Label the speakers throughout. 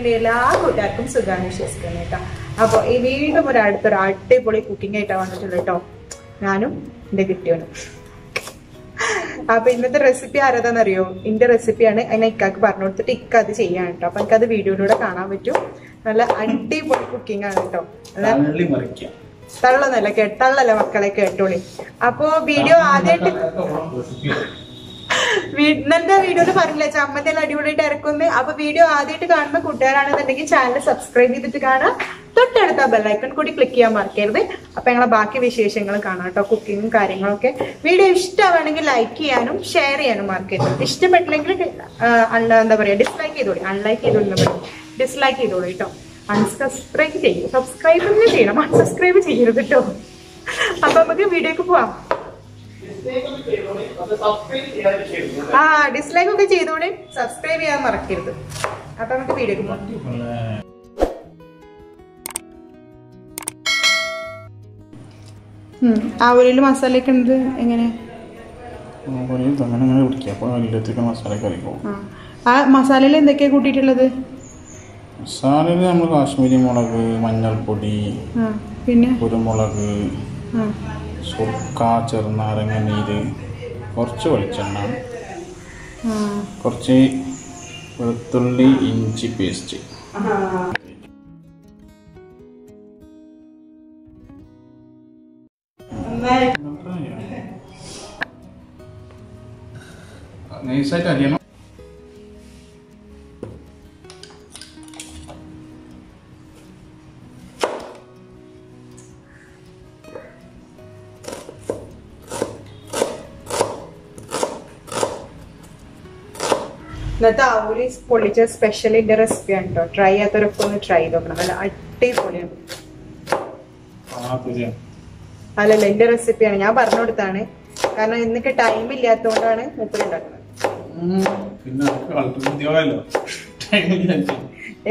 Speaker 1: എന്റെ എല്ലാ കൂട്ടുകാർക്കും സുഖമാണ് വിശ്വസിക്കുന്നത് കേട്ടോ. അപ്പൊ ഈ വീണ്ടും ഒരു അടുത്തൊരു അടിപൊളി കുക്കിംഗ് ആയിട്ടാണ് വന്നിട്ടുള്ളത് കേട്ടോ. ഞാനും എന്റെ കിട്ടിയോനും അപ്പൊ ഇന്നത്തെ റെസിപ്പി ആരതാന്നറിയോ? എന്റെ റെസിപ്പിയാണ് അതിനെ ഇക്കാക്ക് പറഞ്ഞു കൊടുത്തിട്ട് ഇക്ക അത് ചെയ്യാൻ കേട്ടോ. അപ്പൊ എനിക്കത് വീഡിയോയിലൂടെ കാണാൻ പറ്റും. നല്ല അടിപൊളി കുക്കിംഗ് ആണ് കേട്ടോ. തള്ളന്നല്ല കേട്ടള്ളല്ല മക്കളെ കേട്ടോളി. അപ്പൊ വീഡിയോ ആദ്യമായിട്ട് ഇന്നത്തെ വീഡിയോയിൽ പറഞ്ഞില്ല ചമ്മന്തി എല്ലാം അടിപൊളിയായിട്ട് ഇറക്കുന്നു അപ്പൊ വീഡിയോ ആദ്യമായിട്ട് കാണുന്ന കൂട്ടുകാരാണെന്നുണ്ടെങ്കിൽ ചാനൽ സബ്സ്ക്രൈബ് ചെയ്തിട്ട് കാണാം തൊട്ടടുത്ത ബെല്ലൈക്കൺ കൂടി ക്ലിക്ക് ചെയ്യാൻ മറക്കരുത്. അപ്പൊ ഞങ്ങളെ ബാക്കി വിശേഷങ്ങൾ കാണാം കേട്ടോ കുക്കിങ്ങും കാര്യങ്ങളൊക്കെ. വീഡിയോ ഇഷ്ടമാണെങ്കിൽ ലൈക്ക് ചെയ്യാനും ഷെയർ ചെയ്യാനും മറക്കരുത്. ഇഷ്ടപ്പെട്ടില്ലെങ്കിൽ എന്താ പറയാ ഡിസ്ലൈക്ക് ചെയ്തോളി. അൺലൈക്ക് ചെയ്തോളി ഡിസ്ലൈക്ക് ചെയ്തോളൂ കേട്ടോ. അൺസബ്സ്ക്രൈബ് ചെയ്യും. സബ്സ്ക്രൈബ് ചെയ്യണം. അൺസബ്സ്ക്രൈബ് ചെയ്യരുത് കേട്ടോ. അപ്പൊ നമുക്ക് വീഡിയോക്ക് പോവാം. ആ ഡിസ്ലൈക്ക് ഒക്കെ ചെയ്തോടെ സബ്സ്ക്രൈബ് ചെയ്യാൻ മറക്കരുത്. അപ്പൊ നമുക്ക് വീഡിയോ ആ ഒരു മസാല ഒക്കെ ഉണ്ട് എങ്ങനെ? ആ. മസാലയിൽ എന്തൊക്കെയാ കൂട്ടിയിട്ടുള്ളത്?
Speaker 2: മസാലയിൽ നമ്മൾ കാശ്മീരി മുളക് മഞ്ഞൾപ്പൊടി
Speaker 1: പിന്നെ?
Speaker 2: കുരുമുളക് സുർക്ക ചെറുനാരങ്ങ നീര് കുറച്ച് വെളിച്ചെണ്ണ കുറച്ച് വെളുത്തുള്ളി ഇഞ്ചി പേസ്റ്റ്. നൈസായിട്ട് അരിയണം.
Speaker 1: ഇന്നത്തെ ആവൂലി പൊള്ളിച്ച സ്പെഷ്യൽ ഇതിന്റെ റെസിപ്പിയാണ് കേട്ടോ ട്രൈ ചെയ്യാത്തവരൊക്കെ ഒന്ന് ട്രൈ ചെയ്ത് നോക്കണം. നല്ല അടിപൊളിയാണ്. അല്ലല്ല എന്റെ റെസിപ്പിയാണ് ഞാൻ പറഞ്ഞു കൊടുത്താണ് കാരണം ഇന്നൊക്കെ ടൈം ഇല്ലാത്തതുകൊണ്ടാണ് മുപ്പത് ഉണ്ടാക്കുന്നത്.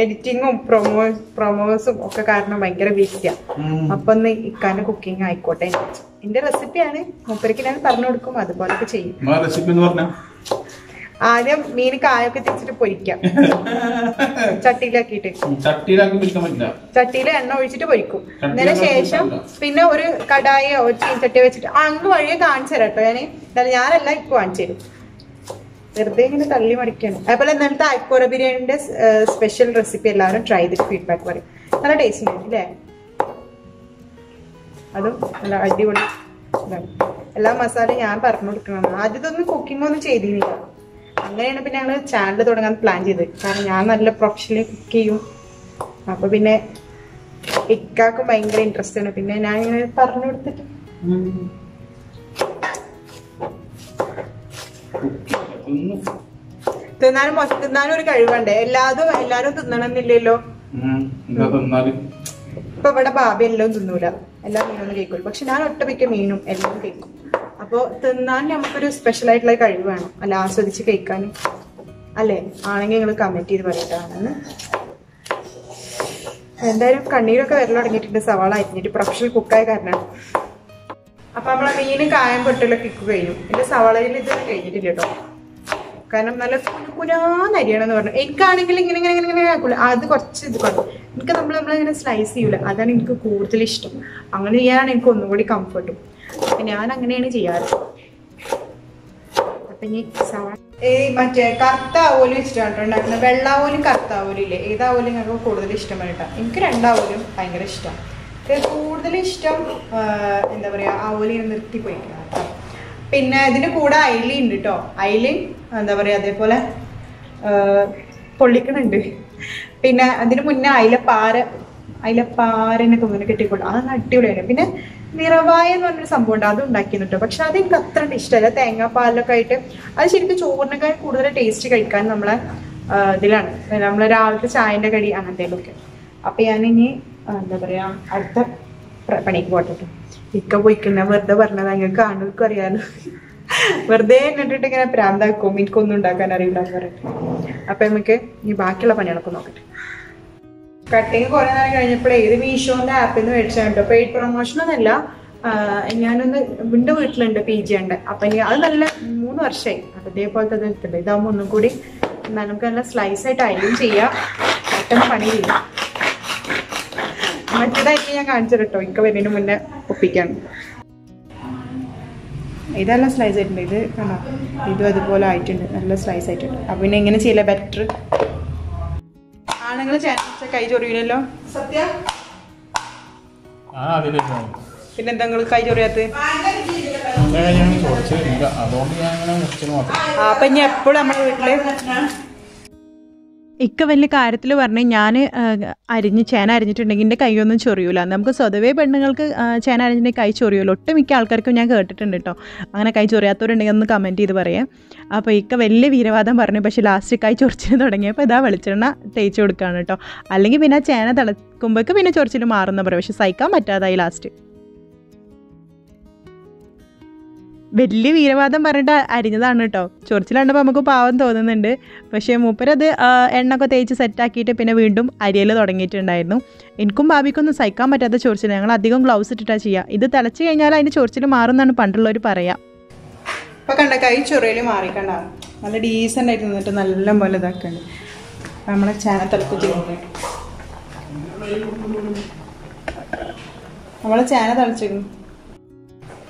Speaker 1: എഡിറ്റിങ്ങും പ്രൊമോ പ്രൊമോസും ഒക്കെ കാരണം ഭയങ്കര വീക്കാണ് അപ്പൊ ഒന്ന് ഇക്കാന്റെ കുക്കിംഗ് ആയിക്കോട്ടെ. എന്റെ റെസിപ്പിയാണ് മൂപ്പരക്ക് ഞാൻ പറഞ്ഞു കൊടുക്കും. അതുപോലൊക്കെ ചെയ്യും.
Speaker 2: റെസിപ്പി എന്ന്
Speaker 1: ആദ്യം മീൻ കായൊക്കെ തിരിച്ചിട്ട് പൊരിക്കാം.
Speaker 2: ചട്ടിയിലാക്കിട്ട്
Speaker 1: ചട്ടിയിൽ എണ്ണ ഒഴിച്ചിട്ട് പൊരിക്കും. അതിന് ശേഷം പിന്നെ ഒരു കടായോ ഒരു ചീൻചട്ടി വെച്ചിട്ട് അങ്ങ് വഴിയെ കാണിച്ചു തരാം കേട്ടോ. എന്നാലും ഞാനല്ല ഇപ്പൊ കാണിച്ചു തരും. വെറുതെ ഇങ്ങനെ തള്ളി മടിക്കണം അതുപോലെ ഇന്നലത്തെ അയക്കോറ ബിരിയാണിന്റെ സ്പെഷ്യൽ റെസിപ്പി എല്ലാവരും ട്രൈ ചെയ്തിട്ട് ഫീഡ്ബാക്ക് പറയും. നല്ല ടേസ്റ്റ് ഉണ്ട് അല്ലേ? അതും നല്ല അടിപൊളി. എല്ലാ മസാലയും ഞാൻ പറഞ്ഞു കൊടുക്കണം ആദ്യത്തൊന്നും കുക്കിംഗ് ഒന്നും ചെയ്തിരുന്നില്ല. അങ്ങനെയാണ് പിന്നെ ഞങ്ങൾ ചാനൽ തുടങ്ങാൻ പ്ലാൻ ചെയ്തത് കാരണം ഞാൻ നല്ല പ്രൊഫഷണലി കുക്ക് ചെയ്യും. അപ്പൊ പിന്നെ ഇക്കാക്കും ഭയങ്കര ഇൻട്രസ്റ്റ് ആണ്. പിന്നെ ഞാൻ ഇങ്ങനെ പറഞ്ഞു കൊടുത്തിട്ട്. തിന്നാനും തിന്നാനും ഒരു കഴിവുണ്ട്. എല്ലാതും എല്ലാരും തിന്നണമെന്നില്ലല്ലോ ഇപ്പൊ ഇവിടെ ബാബി എല്ലാം തിന്നൂല. എല്ലാ മീനൊന്നും കേൾക്കൂല പക്ഷെ ഞാൻ ഒട്ടുമിക്ക മീനും എല്ലാം കഴിക്കും. അപ്പൊ തിന്നാൻ നമുക്കൊരു സ്പെഷ്യൽ ആയിട്ടുള്ള കഴിവ് വേണം. അല്ല ആസ്വദിച്ച് കഴിക്കാനും അല്ലേ? ആണെങ്കിൽ നിങ്ങൾ കമന്റ് ചെയ്ത് പറയട്ടാണെന്ന് എന്തായാലും കണ്ണീരൊക്കെ വരൽ തുടങ്ങിയിട്ടുണ്ട്. സവാള അരിഞ്ഞിട്ട് പ്രൊഫഷണൽ കുക്കായ കാരണം അപ്പൊ നമ്മളെ മീനും കായം പൊട്ടലൊക്കെ കിക്ക് കഴിഞ്ഞു. എന്റെ സവാളയിൽ ഇത് കഴിഞ്ഞിട്ടില്ല കേട്ടോ കാരണം നല്ല കുനാന്നരിയണമെന്ന് പറഞ്ഞു. എനിക്കാണെങ്കിൽ ഇങ്ങനെ ഇങ്ങനെ ഇങ്ങനെ ഇങ്ങനെ ആക്കൂല. അത് കുറച്ച് ഇത് കുറവ്. എനിക്ക് നമ്മൾ നമ്മളിങ്ങനെ സ്ലൈസ് ചെയ്യൂല. അതാണ് എനിക്ക് കൂടുതൽ ഇഷ്ടം. അങ്ങനെ ചെയ്യാനാണ് എനിക്ക് ഒന്നുകൂടി കംഫർട്ടും അപ്പൊ ഞാൻ അങ്ങനെയാണ് ചെയ്യാറ്. അപ്പൊ ഇനി സവാള മറ്റേ കറുത്ത ആവോലും ഇഷ്ടമാണ് ഉണ്ടാക്കുന്നത് വെള്ളാവോലും കറുത്ത ഇല്ലേ ഏതാവോലും ഞങ്ങൾക്ക് കൂടുതൽ ഇഷ്ടമാണ് കേട്ടോ എനിക്ക് രണ്ടാവോലും ഭയങ്കര ഇഷ്ടമാണ് കൂടുതൽ ഇഷ്ടം എന്താ ആവോലി നിർത്തി പോയിക്കണം കേട്ടോ. പിന്നെ ഇതിന് കൂടെ അയിലി ഉണ്ട് കേട്ടോ. അയിലി എന്താ പറയാ അതേപോലെ പൊള്ളിക്കണുണ്ട്. പിന്നെ അതിന് മുന്നേ അയിലപ്പാര അയിലപ്പാരനെ തോന്നുന്നു കിട്ടിക്കൊള്ളു അതൊന്ന് അടിപൊളിയാണ് പിന്നെ നിറവായ എന്ന് പറഞ്ഞൊരു സംഭവം ഉണ്ട്. അത് ഉണ്ടാക്കിയിരുന്നു പക്ഷെ അത് എനിക്ക് അത്ര ഇഷ്ടമല്ല. തേങ്ങാപ്പാലൊക്കെ ആയിട്ട് അത് ശരിക്കും ചോറിനൊക്കെ കൂടുതൽ ടേസ്റ്റ് കഴിക്കാൻ നമ്മളെ ഇതിലാണ്. നമ്മളെ രാവിലത്തെ ചായന്റെ കടി അങ്ങനത്തേലൊക്കെ. അപ്പൊ ഞാനിനി ഇനി എന്താ പറയാ അടുത്ത പണിക്ക് പോട്ടെ ട്ടോ. ഇക്ക പോയിക്കുന്ന വെറുതെ പറഞ്ഞത്. അങ്ങനെ കാണുകൾക്ക് അറിയാലോ. വെറുതെ കണ്ടിട്ട് ഇങ്ങനെ പ്രാന്താക്കും. എനിക്കൊന്നും ഉണ്ടാക്കാൻ അറിയില്ല എന്ന് പറഞ്ഞിട്ട്. അപ്പൊ നമുക്ക് ഈ ബാക്കിയുള്ള പണികളൊക്കെ നോക്കട്ടെ. കട്ടിങ് കുറെ നേരം കഴിഞ്ഞപ്പോൾ ഏത് മീഷോന്റെ ആപ്പിൽ നിന്ന് മേടിച്ചാൽ കേട്ടോ പെയ്ഡ് പ്രൊമോഷൻ ഒന്നല്ല ഞാനൊന്ന് വീണ്ടും വീട്ടിലുണ്ട് പി ജി ഉണ്ട് അപ്പൊ അത് നല്ല മൂന്ന് വർഷമായി അപ്പൊ ഇതേപോലത്തെ ഇത് എടുത്തിട്ടുണ്ട്. ഇതാകുമ്പോൾ ഒന്നും കൂടി നമുക്ക് നല്ല സ്ലൈസ് ആയിട്ട് അരിയും ചെയ്യാം. പെട്ടെന്ന് പണിയില്ല. മറ്റേതായിട്ട് ഞാൻ കാണിച്ചു കേട്ടോ എനിക്ക് വരുന്നതിന് മുന്നേ ഒപ്പിക്കാണ് ഇതല്ല സ്ലൈസ് ആയിട്ടുണ്ട്. ഇത് കാണാം ഇതും അതുപോലെ ആയിട്ടുണ്ട്. നല്ല സ്ലൈസ് ആയിട്ടുണ്ട്. അപ്പം പിന്നെ എങ്ങനെ ചെയ്യില്ല ബെറ്റർ ചാനൽ കൈ ചൊറിയില്ലല്ലോ സത്യ?
Speaker 2: പിന്നെന്താ
Speaker 1: പിന്നെ എന്താ നിങ്ങൾ കൈ ചൊറിയാത്ത?
Speaker 2: ഞാൻ ചോദിച്ചില്ല അതുകൊണ്ട് ഞാൻ അങ്ങനെ
Speaker 1: അപ്പൊ ഇനി എപ്പോഴും നമ്മുടെ വീട്ടിൽ ഇക്ക വലിയ കാര്യത്തിൽ പറഞ്ഞ് ഞാൻ അരിഞ്ഞ് ചേന അരിഞ്ഞിട്ടുണ്ടെങ്കിൽ എന്റെ കൈയൊന്നും ചൊറിയൂല. നമുക്ക് സ്വതവേ പെണ്ണുങ്ങൾക്ക് ചേന അരിഞ്ഞിട്ടുണ്ടെങ്കിൽ കൈ ചൊറിയൂല ഒട്ടുമിക്ക ആൾക്കാർക്കും ഞാൻ കേട്ടിട്ടുണ്ട് കേട്ടോ അങ്ങനെ കൈ ചൊറിയാത്തവരുണ്ടെങ്കിൽ ഒന്ന് കമന്റ് ചെയ്ത് പറയാം. അപ്പോൾ ഇക്ക വലിയ വീരവാദം പറഞ്ഞു. പക്ഷേ ലാസ്റ്റ് കൈ ചൊറിച്ചിന് തുടങ്ങിയപ്പോൾ ഇതാ വെളിച്ചെണ്ണ തേച്ച് കൊടുക്കുകയാണ് കേട്ടോ അല്ലെങ്കിൽ പിന്നെ ചേന തിളക്കുമ്പോഴേക്ക് പിന്നെ ചൊറിച്ചിൽ മാറുന്ന പറയും. പക്ഷേ സഹിക്കാൻ പറ്റാതായി ലാസ്റ്റ് വലിയ വീരവാദം പറഞ്ഞിട്ട് അരിഞ്ഞതാണ് കേട്ടോ. ചൊറിച്ചിലുണ്ടപ്പോൾ നമുക്ക് പാവം തോന്നുന്നുണ്ട്. പക്ഷേ മൂപ്പരത് എണ്ണൊക്കെ തേച്ച് സെറ്റാക്കിയിട്ട് പിന്നെ വീണ്ടും അരിയൽ തുടങ്ങിയിട്ടുണ്ടായിരുന്നു. എനിക്കും ഭാവിക്കൊന്നും സഹിക്കാൻ പറ്റാത്ത ചൊറിച്ചിൽ ഞങ്ങൾ അധികം ഗ്ലൗസ് ഇട്ടിട്ടാണ് ചെയ്യുക ഇത് തിളച്ച് കഴിഞ്ഞാൽ അതിന്റെ ചൊറിച്ചിൽ മാറുമെന്നാണ് പണ്ടുള്ളവർ പറയാം. അപ്പം കണ്ട കൈ ചൊറിയിൽ മാറിക്കണ്ട. നല്ല ഡീസന്റ് ആയിട്ട് നിന്നിട്ട് നല്ല പോലെ ഇതാക്കുന്നുണ്ട് നമ്മളെ ചേന തിളപ്പിച്ച് നമ്മളെ ചേന തിളച്ചിരുന്നു.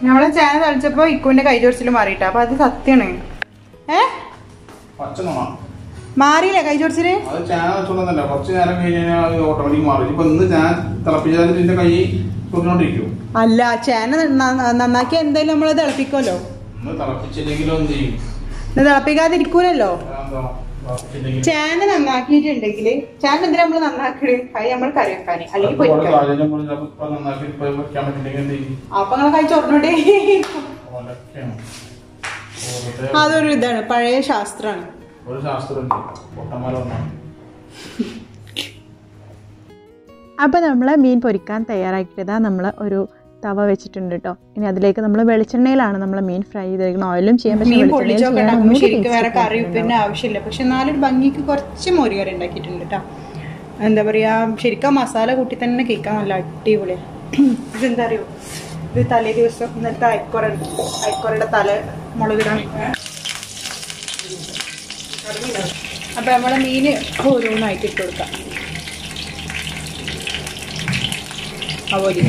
Speaker 1: നമ്മളെ ചേന തളിച്ചപ്പോ ഇക്കുവിന്റെ കൈ ചൊറിച്ചിൽ മാറിയിട്ട. അപ്പൊ അത് സത്യാണ്. ഏ? മാറിയില്ലേ കൈ
Speaker 2: ചൊറിച്ചിൽ
Speaker 1: അല്ല ചേന നന്ന- നന്നാക്കി എന്തായാലും നമ്മൾ തിളപ്പിക്കുമല്ലോ. തിളപ്പിക്കാതിരിക്കൂലല്ലോ. ചേന നന്നാക്കിയിട്ടുണ്ടെങ്കിൽ ചേന എന്തിനാ നമ്മൾ നന്നാക്കണ്? അത് നമ്മൾ കറി വെക്കാന് അല്ലെങ്കിൽ അപ്പൊ നിങ്ങളെ കൈ ചൊറിഞ്ഞോട്ടേ അതൊരു ഇതാണ് പഴയ ശാസ്ത്രമാണ്
Speaker 2: ഒരു നമ്മൾ പൊട്ടന്മാരൊന്നാണ്
Speaker 3: അപ്പോൾ നമ്മൾ മീൻ പൊരിക്കാൻ തയ്യാറാക്കിയതാ നമ്മൾ ഒരു തവ വെച്ചിട്ടുണ്ട് കേട്ടോ ഇനി അതിലേക്ക് നമ്മൾ വെളിച്ചെണ്ണയിലാണ് നമ്മൾ മീൻ ഫ്രൈ ചെയ്തിരിക്കുന്നത്. ഓയിലും
Speaker 1: മീൻ
Speaker 3: ചെയ്യാൻ
Speaker 1: പറ്റും വേറെ കറി പിന്നെ ആവശ്യമില്ല. പക്ഷെ എന്നാലൊരു ഭംഗിക്ക് കുറച്ച് മോരുകറി ഉണ്ടാക്കിയിട്ടുണ്ട് കേട്ടോ എന്താ പറയാ ശരിക്കും മസാല കൂട്ടി തന്നെ കേൾക്കാൻ നല്ല അടിപൊളിയാണ് ഇതെന്താ അറിയോ ഇത് തലേ ദിവസം ഇന്നലത്തെ അയക്കുറ അയക്കുറയുടെ തല മുളകിടാൻ. അപ്പൊ നമ്മളെ മീന് ഓരോന്നായിട്ട് ഇട്ട് കൊടുക്കാം. അവലി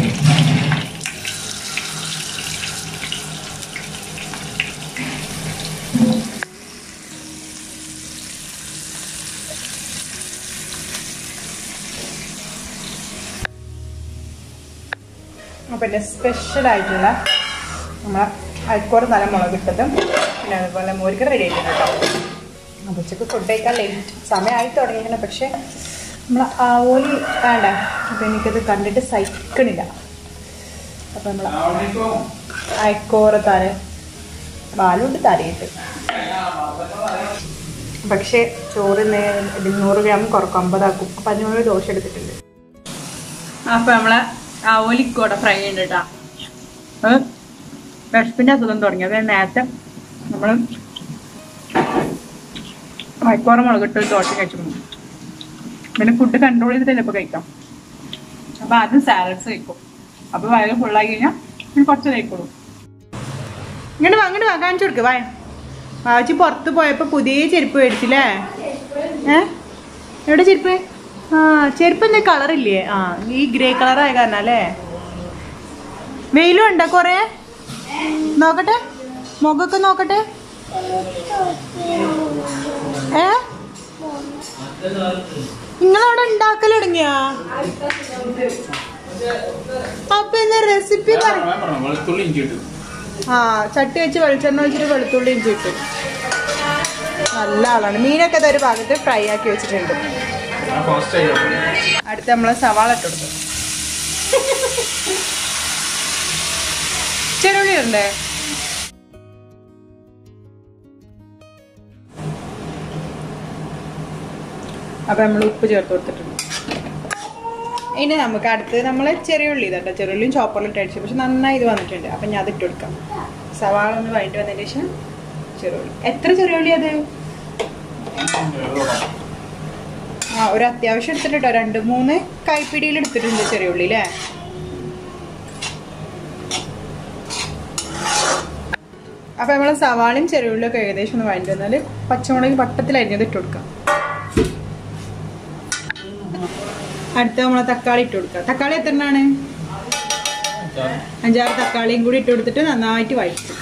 Speaker 1: അപ്പം സ്പെഷ്യലായിട്ടുള്ള നമ്മളെ അരിക്കോട് നല്ല മുളക് ഇട്ടതും പിന്നെ അതുപോലെ മോരിക്ക് റെഡി ആയിട്ടുണ്ട് കേട്ടോ. ഉച്ചയ്ക്ക് ഫുഡ് കഴിക്കാൻ ലേറ്റ് സമയമായി തുടങ്ങിയിരിക്കണം പക്ഷേ നമ്മൾ ഓലി വേണ്ട. അപ്പം എനിക്കത് കണ്ടിട്ട് സഹിക്കണില്ല. അപ്പം നമ്മൾ അയക്കോറ തല ബാലുണ്ട് താരയിട്ട്. പക്ഷേ ചോറ് ഇരുന്നൂറ് നൂറ് ഗ്രാം കുറക്കും. അമ്പതാക്കും. അപ്പം അതിനോട് ദോശ എടുത്തിട്ടുണ്ട്. അപ്പം നമ്മളെ ആവോലിക്കോടെ ഫ്രൈ ഉണ്ട് കേട്ടാ അസുഖം തുടങ്ങി. അത് നേരത്തെ നമ്മൾ മൈക്കോറ മുളകിട്ട് ദോശ കഴിച്ചു പിന്നെ ഫുഡ് കൺട്രോൾ ചെയ്തിട്ടല്ലേ ഇപ്പൊ കഴിക്കാം? അപ്പൊ ആദ്യം സാലഡ്സ് കഴിക്കും. അപ്പൊ വയറ് ഫുള്ളായി കഴിഞ്ഞാൽ പിന്നെ കുറച്ച് കഴിക്കുള്ളൂ. ഇങ്ങോട്ട് വാ അങ്ങോട്ട് വാ കാണിച്ചു കൊടുക്ക് വായ വാച്ചി പുറത്ത് പോയപ്പോ പുതിയ ചെരുപ്പ് മേടിച്ചില്ലേ? ഏ? എവിടെ ചെരുപ്പ്? ആ കളർ ഇല്ലേ കളറില്ലേ? ആ ഈ ഗ്രേ കളറായ കാരണം അല്ലേ വെയിലും ഉണ്ടോ കൊറേ? നോക്കട്ടെ. മുഖമൊക്കെ നോക്കട്ടെ. ഏ? നിങ്ങളവിടെ ഉണ്ടാക്കൽ തുടങ്ങിയ? അപ്പൊ റെസിപ്പി ആ ചട്ടി വെച്ച് വെളിച്ചെണ്ണ വെച്ചിട്ട് വെളുത്തുള്ളി ഇഞ്ചി ഇട്ടു. നല്ല ആളാണ്. മീനൊക്കെ ഇതൊരു ഭാഗത്ത് ഫ്രൈ ആക്കി വെച്ചിട്ടുണ്ട്. അടുത്ത് നമ്മൾ സവാള ഇട്ട് കൊടുക്കും ചെറുള്ളി ഉണ്ട് അപ്പൊ നമ്മൾ ഉപ്പ് ചേർത്ത് കൊടുത്തിട്ടുണ്ട്. ഇനി നമുക്ക് അടുത്ത് നമ്മൾ ചെറിയ ഉള്ളി ഇതാട്ടോ. ചെറിയ ഉള്ളിയും ചോപ്പറിലിട്ട് അടിച്ചു. പക്ഷെ നന്നായി ഇത് വന്നിട്ടുണ്ട്. അപ്പം ഞാൻ അതിട്ട് കൊടുക്കാം. സവാള ഒന്ന് വഴറ്റി വന്നതിന് ശേഷം ചെറിയ ഉള്ളി. എത്ര ചെറിയ ഉള്ളി അത്? ആ ഒരു അത്യാവശ്യം എടുത്തിട്ടോ രണ്ട് മൂന്ന് കൈപ്പിടിയിൽ എടുത്തിട്ടുണ്ട് ചെറിയ ഉള്ളി അല്ലേ അപ്പോൾ നമ്മൾ സവാളയും ചെറുള്ളിയൊക്കെ ഏകദേശം ഒന്ന് വഴണ്ടി വന്നാൽ പച്ചമുളക് വട്ടത്തിലരിഞ്ഞത് ഇട്ട് കൊടുക്കാം അടുത്ത നമ്മൾ തക്കാളി ഇട്ട് കൊടുക്കാം തക്കാളി എത്ര അഞ്ചാറ്. തക്കാളിയും കൂടി ഇട്ട് കൊടുത്തിട്ട് നന്നായിട്ട് അങ്ങനെ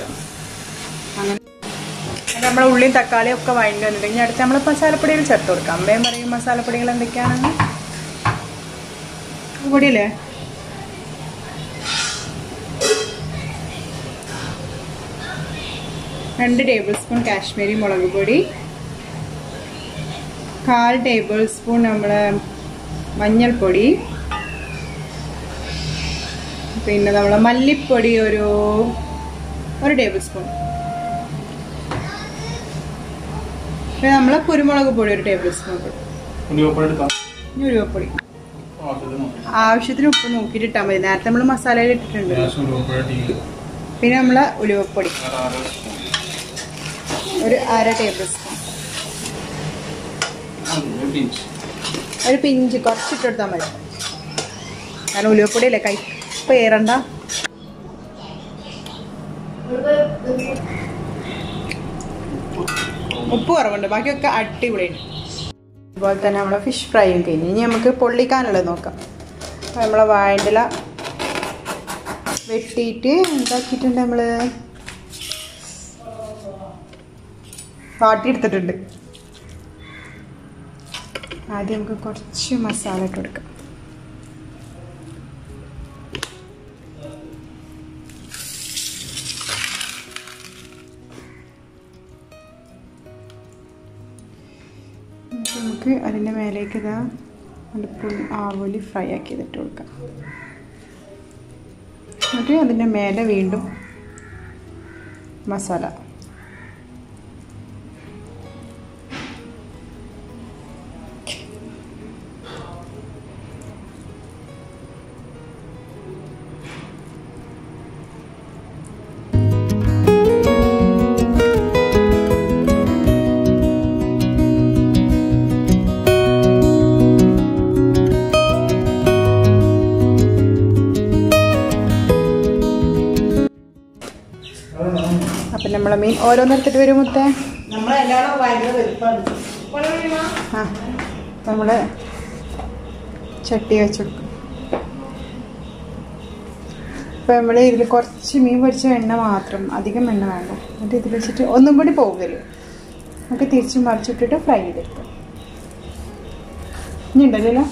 Speaker 1: അത് നമ്മളെ ഉള്ളിയും തക്കാളിയും ഒക്കെ വന്നിട്ടുണ്ട് ഇനി അടുത്ത് നമ്മൾ മസാലപ്പൊടികൾ ചേർത്ത് കൊടുക്കാം. അമ്മയും പറയും മസാലപ്പൊടികൾ എന്തൊക്കെയാണെന്ന്. പൊടിയില്ലേ? രണ്ട് ടേബിൾ സ്പൂൺ കാശ്മീരി മുളക് പൊടി. കാൽ ടേബിൾ സ്പൂൺ നമ്മൾ മഞ്ഞൾപ്പൊടി. പിന്നെ നമ്മൾ മല്ലിപ്പൊടി ഒരു ഒരു ടേബിൾ സ്പൂൺ. പിന്നെ നമ്മൾ കുരുമുളക് പൊടി ഒരു ടേബിൾ സ്പൂൺ ഇനി ഉരുവപ്പൊടി
Speaker 2: ആവശ്യത്തിന്
Speaker 1: ഉപ്പ്. നോക്കിയിട്ട് ഇട്ടാൽ മതി. നേരത്തെ നമ്മൾ മസാലയിൽ ഇട്ടിട്ടുണ്ട്. പിന്നെ നമ്മൾ ഉലുവപ്പൊടി. ഒരു അര ടേബിൾ സ്പൂൺ
Speaker 2: ഒരു പിഞ്ച്
Speaker 1: കുറച്ചിട്ടെടുത്താൽ കുറച്ചിട്ട് കൊടുത്താൽ മതി. കാരണം ഉലുവപ്പൊടിയല്ലേ കൈപ്പ് പേരണ്ട ഉപ്പ് കുറവുണ്ട്. ബാക്കിയൊക്കെ അടിപൊളിയുണ്ട് അതുപോലെ തന്നെ നമ്മളെ ഫിഷ് ഫ്രൈയും കഴിഞ്ഞ്. ഇനി നമുക്ക് പൊള്ളിക്കാനുള്ളത് നോക്കാം. അപ്പോൾ നമ്മളെ വാഴണ്ടില വെട്ടിയിട്ട് എന്താക്കിയിട്ടുണ്ട് നമ്മൾ വാട്ടിയെടുത്തിട്ടുണ്ട്. ആദ്യം നമുക്ക് കുറച്ച് മസാല ഇട്ട് കൊടുക്കാം. അതിന്റെ മേലേക്ക് ഇതാ അടുപ്പ് ആവോലി ഫ്രൈ ആക്കി ഇതിട്ട് കൊടുക്കാം. എന്നിട്ട് അതിന്റെ മേലെ വീണ്ടും മസാല. നമ്മളെ മീൻ ഓരോന്നെടുത്തിട്ട് വരും മുത്തേ.
Speaker 4: നമ്മൾ
Speaker 1: ആ നമ്മൾ ചട്ടി വെച്ചെടുക്കും അപ്പോൾ നമ്മൾ ഇതിൽ കുറച്ച് മീൻ പൊരിച്ച എണ്ണ മാത്രം അധികം എണ്ണ വേണ്ട. എന്നിട്ട് ഇതിൽ വെച്ചിട്ട് ഒന്നും കൂടി പോകൽ നമുക്ക് തിരിച്ചും മറിച്ചിട്ടിട്ട് ഫ്രൈ ചെയ്തെടുക്കാം. ഇനി ഉണ്ടല്ലോ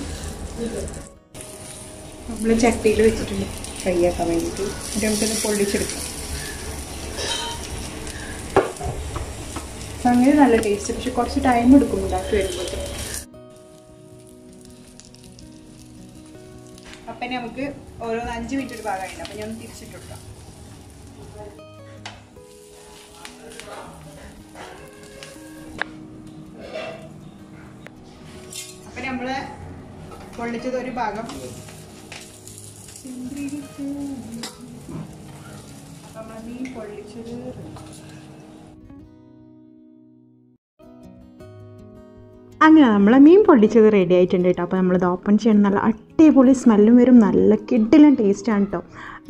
Speaker 1: നമ്മൾ ചട്ടിയിൽ വെച്ചിട്ടുണ്ട്. ഫ്രൈ ആക്കാൻ വേണ്ടിയിട്ട്. എന്നിട്ട് നമുക്കൊന്ന് പൊള്ളിച്ചെടുക്കാം. സംഗതി നല്ല ടേസ്റ്റ് പക്ഷെ കുറച്ച് ടൈം എടുക്കും ഉണ്ടാക്കി വരുമ്പോഴത്തേക്ക് അപ്പം നമുക്ക് ഓരോന്ന് അഞ്ച് മിനിറ്റ് ഒരു ഭാഗമായിട്ട് അപ്പം ഞാൻ തിരിച്ചിട്ട് കൊടുക്കാം അപ്പം നമ്മൾ പൊള്ളിച്ചത് ഒരു ഭാഗം അപ്പം നമ്മൾ മീൻ പൊള്ളിച്ചത്
Speaker 3: അങ്ങനെ നമ്മളെ മീൻ പൊള്ളിച്ചത് റെഡി ആയിട്ടുണ്ട് കേട്ടോ അപ്പോൾ നമ്മളിത് ഓപ്പൺ ചെയ്യണം. നല്ല അടിപൊളി സ്മെല്ലും വരും. നല്ല കിഡിലും ടേസ്റ്റാണ് കേട്ടോ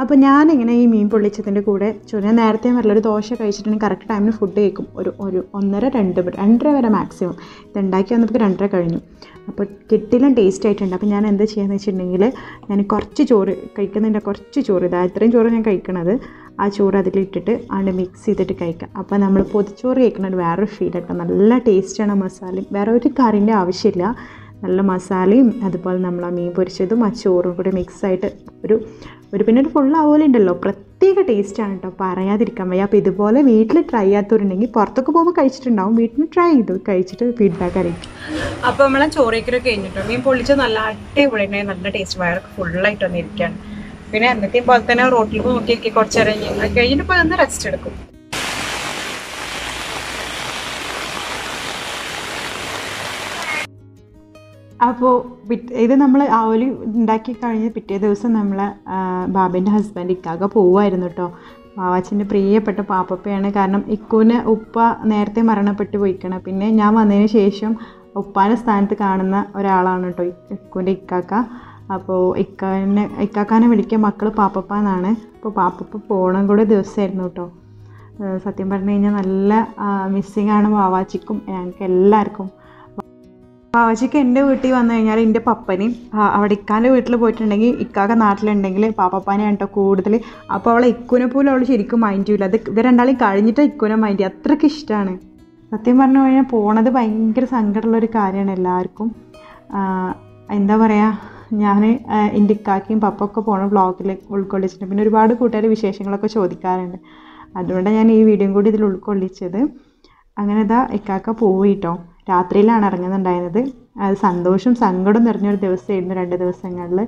Speaker 3: അപ്പോൾ ഞാനിങ്ങനെ ഈ മീൻ പൊള്ളിച്ചതിന്റെ കൂടെ ഞാൻ നേരത്തെ നല്ലൊരു ദോശ കഴിച്ചിട്ടുണ്ടെങ്കിൽ കറക്റ്റ് ടൈമിന് ഫുഡ് കഴിക്കും. ഒരു ഒരു ഒന്നര രണ്ട് രണ്ടര വരെ മാക്സിമം ഇത് ഉണ്ടാക്കി വന്നപ്പോൾ രണ്ടര കഴിഞ്ഞു. അപ്പോൾ കിട്ടിലും ടേസ്റ്റ് ആയിട്ടുണ്ട്. അപ്പോൾ ഞാൻ എന്താ ചെയ്യുകയെന്ന് വെച്ചിട്ടുണ്ടെങ്കിൽ ഞാൻ കുറച്ച് ചോറ് കഴിക്കുന്നതിന്റെ കുറച്ച് ചോറ്. ഇതാ ഇത്രയും ചോറ് ഞാൻ കഴിക്കണത്. ആ ചോറ് അതിലിട്ടിട്ട് ആണ് മിക്സ് ചെയ്തിട്ട് കഴിക്കാം. അപ്പോൾ നമ്മൾ പൊതിച്ചോറ് കഴിക്കുന്നത് വേറൊരു ഫീൽ കേട്ടോ നല്ല ടേസ്റ്റാണ് മസാലയും. വേറെ ഒരു കറിന്റെ ആവശ്യമില്ല. നല്ല മസാലയും അതുപോലെ നമ്മൾ ആ മീൻ പൊരിച്ചതും ആ ചോറും കൂടി മിക്സായിട്ട് ഒരു ഒരു പിന്നെ ഒരു ഫുൾ ഉണ്ടല്ലോ. പ്രത്യേക ടേസ്റ്റാണ് കേട്ടോ പറയാതിരിക്കാൻ വയ്യ. അപ്പോൾ ഇതുപോലെ വീട്ടിൽ ട്രൈ ചെയ്യാത്തവരുണ്ടെങ്കിൽ പുറത്തൊക്കെ പോകുമ്പോൾ കഴിച്ചിട്ടുണ്ടാവും. വീട്ടിൽ ട്രൈ ചെയ്തു. കഴിച്ചിട്ട് ഫീഡ്ബാക്ക് അറിയിക്കും.
Speaker 1: അപ്പോൾ നമ്മളെ ചോറേക്കലൊക്കെ കഴിഞ്ഞിട്ടോ? മീൻ പൊള്ളിച്ച് നല്ല അടിപൊളി നല്ല ടേസ്റ്റ് വയറൊക്കെ ഫുള്ളായിട്ട് വന്നിരിക്കുകയാണ് പിന്നെ എന്നത്തെയും പോലെ തന്നെ റോട്ടിൽ നോക്കി നോക്കി കുറച്ച് നേരം കഴിഞ്ഞിട്ട് പോയി ഒന്ന് റെസ്റ്റ് എടുക്കും.
Speaker 3: അപ്പോൾ ഇത് നമ്മൾ ആവലി ഉണ്ടാക്കി കഴിഞ്ഞ് പിറ്റേ ദിവസം നമ്മൾ ബാബേന്റെ ഹസ്ബൻഡ് ഇക്കാക പോവായിരുന്നു കേട്ടോ വാവാച്ചന്റെ പ്രിയപ്പെട്ട പാപ്പപ്പയാണ്. കാരണം ഇക്കുവിന് ഉപ്പ നേരത്തെ മരണപ്പെട്ടു പോയിക്കണം. പിന്നെ ഞാൻ വന്നതിന് ശേഷം ഉപ്പാന്റെ സ്ഥാനത്ത് കാണുന്ന ഒരാളാണ് കേട്ടോ ഇക്കുവിന്റെ ഇക്കാക്ക. അപ്പോൾ ഇക്കാനെ ഇക്കാക്കാനെ വിളിക്കുക മക്കൾ പാപ്പപ്പ എന്നാണ് അപ്പോൾ പാപ്പപ്പ പോകണം കൂടെ ദിവസമായിരുന്നു കേട്ടോ സത്യം പറഞ്ഞു കഴിഞ്ഞാൽ നല്ല മിസ്സിങ് ആണ് വാവാച്ചിക്കും ഞങ്ങൾക്ക് എല്ലാവർക്കും വാവാച്ചിക്ക് എന്റെ വീട്ടിൽ വന്നു കഴിഞ്ഞാൽ എന്റെ പപ്പനെയും അവിടെ ഇക്കാന്റെ വീട്ടിൽ പോയിട്ടുണ്ടെങ്കിൽ ഇക്കാക്ക നാട്ടിലുണ്ടെങ്കിൽ പാപ്പപ്പാനെ കേട്ടോ കൂടുതൽ അപ്പോൾ അവളെ ഇക്കുനെ പോലും അവൾ ശരിക്കും മൈൻഡ് ചെയ്യില്ല അത് ഇവർ രണ്ടാളും കഴിഞ്ഞിട്ട് ഇക്കുനെ മൈൻഡ് ചെയ്യും. അത്രയ്ക്ക് ഇഷ്ടമാണ് സത്യം പറഞ്ഞു കഴിഞ്ഞാൽ പോണത് ഭയങ്കര സങ്കടമുള്ളൊരു കാര്യമാണ് എല്ലാവർക്കും എന്താ പറയുക ഞാൻ എന്റെ ഇക്കാക്കയും പപ്പൊക്കെ പോണ വ്ളോഗിൽ ഉൾക്കൊള്ളിച്ചിട്ടുണ്ട്. പിന്നെ ഒരുപാട് കൂട്ടുകാർ വിശേഷങ്ങളൊക്കെ ചോദിക്കാറുണ്ട്. അതുകൊണ്ടാണ് ഞാൻ ഈ വീഡിയോയും കൂടി ഇതിൽ ഉൾക്കൊള്ളിച്ചത്. അങ്ങനെ ഇതാ ഇക്കാക്ക പോയി കേട്ടോ രാത്രിയിലാണ് ഇറങ്ങുന്നുണ്ടായിരുന്നത്. അത് സന്തോഷം സങ്കടം നിറഞ്ഞൊരു ദിവസമായിരുന്നു രണ്ട് ദിവസങ്ങളിൽ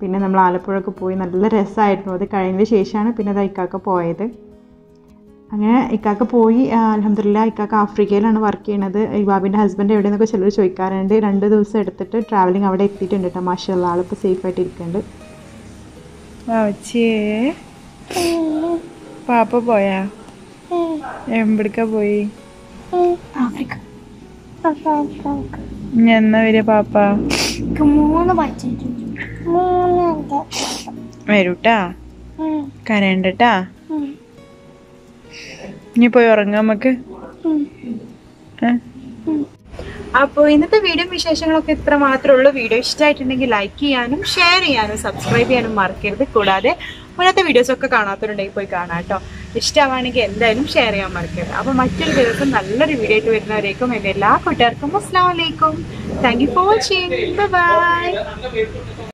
Speaker 3: പിന്നെ നമ്മൾ ആലപ്പുഴയൊക്കെ പോയി നല്ല രസമായിരുന്നു. അത് കഴിഞ്ഞ ശേഷമാണ് പിന്നെ ഇതാ ഇക്കാക്ക പോയത്. അങ്ങനെ ഇക്കാക്ക പോയി അലഹമില്ല ഇക്കാക്ക ആഫ്രിക്കയിലാണ് വർക്ക് ചെയ്യണത്. ഇബാബിന്റെ ഹസ്ബൻഡ് എവിടെയെന്നൊക്കെ ചിലർ ചോദിക്കാറുണ്ട്. രണ്ട് ദിവസം എടുത്തിട്ട് ട്രാവലിംഗ് അവിടെ എത്തിയിട്ടുണ്ട് കേട്ടോ മാഷല്ല ആളിപ്പോൾ സേഫായിട്ട് ഇരിക്കുന്നുണ്ട്
Speaker 1: പാപ്പ പോയാ? എവിടക്ക പോയി? ആഫ്രിക്ക. എന്നാ വരിക പാപ്പ?
Speaker 5: മൂന്ന്
Speaker 1: വരൂട്ടാ? കരയണ്ടട്ടാ ഇനി പോയി ഉറങ്ങാം നമുക്ക് അപ്പോൾ ഇന്നത്തെ വീഡിയോ വിശേഷങ്ങളൊക്കെ ഇത്ര മാത്രമേ ഉള്ളൂ. വീഡിയോ ഇഷ്ടമായിട്ടുണ്ടെങ്കിൽ ലൈക്ക് ചെയ്യാനും ഷെയർ ചെയ്യാനും സബ്സ്ക്രൈബ് ചെയ്യാനും മറക്കരുത്. കൂടാതെ മുന്നത്തെ വീഡിയോസൊക്കെ കാണാത്തവരുണ്ടെങ്കിൽ പോയി കാണാം കേട്ടോ. ഇഷ്ടമാണെങ്കിൽ എന്തായാലും ഷെയർ ചെയ്യാൻ മറക്കരുത്. അപ്പോൾ മറ്റൊരു ദിവസം നല്ലൊരു വീഡിയോ ആയിട്ട് വരുന്നവരേക്കും എന്റെ എല്ലാ കൂട്ടുകാർക്കും അസ്സാം വലൈക്കും thank you for watching bye